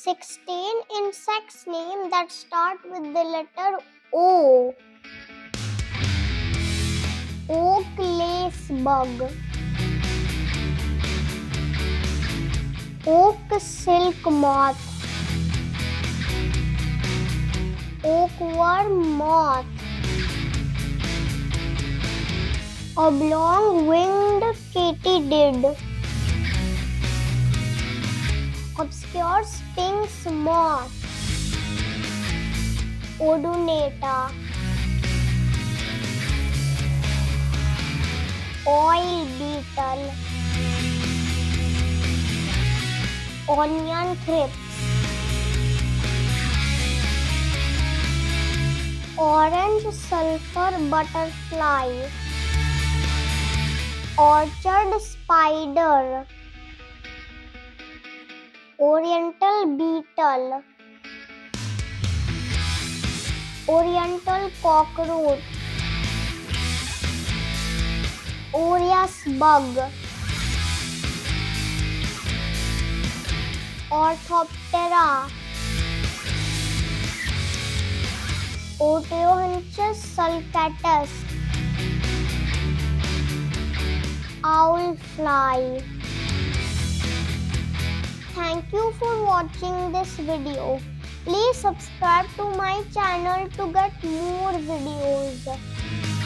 16 insects name that start with the letter O. Oak lace bug. Oak silk moth. Oak worm moth. Oblong winged katydid. Obscure sphinx moth. Odonata. Oil beetle. Onion thrips. Orange sulfur butterfly. Orchard spider. Oriental beetle oriental cockroach orius bug orthoptera otiorhynchus sulcatus owl fly Thank you for watching this video. Please subscribe to my channel to get more videos.